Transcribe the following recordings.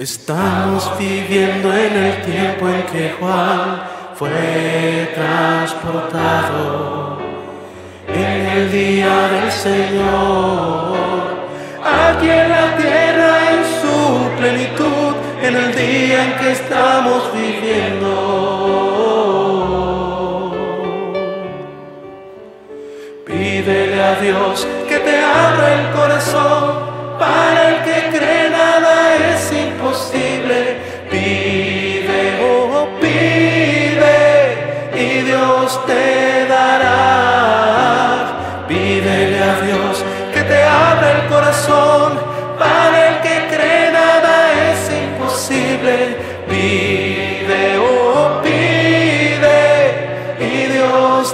Estamos viviendo en el tiempo en que Juan fue transportado. En el día del Señor, aquí en la tierra en su plenitud, en el día en que estamos viviendo. Pídele a Dios que te abra el corazón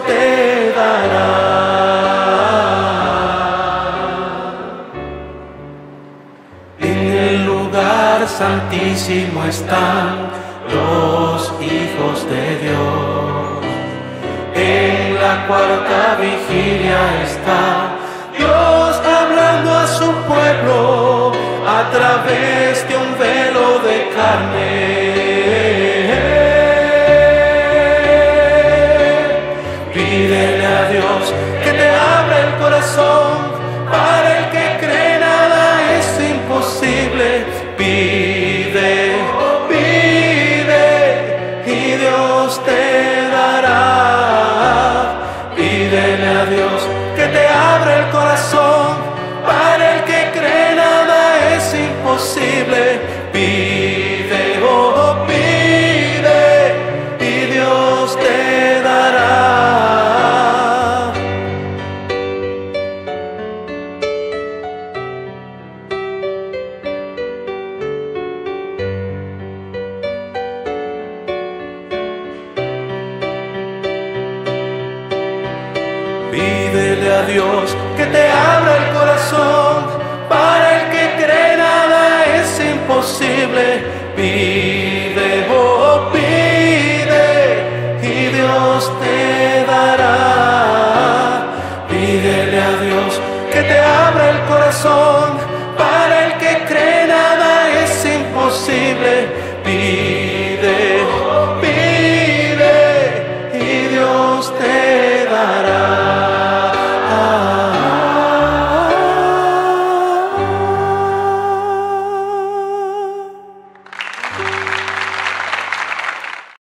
Te dará. En el lugar santísimo están los hijos de Dios. En la cuarta vigilia está Dios hablando a su pueblo a través de un velo de carne. Para el que cree nada es imposible. Pide, pide y Dios te dará. Pídele a Dios que te abra el corazón para el que cree nada es imposible. Pide, Pídele a Dios que te abra el corazón. Para el que cree nada es imposible. Pide, oh, pide y Dios te dará. Pídele a Dios que te abra el corazón.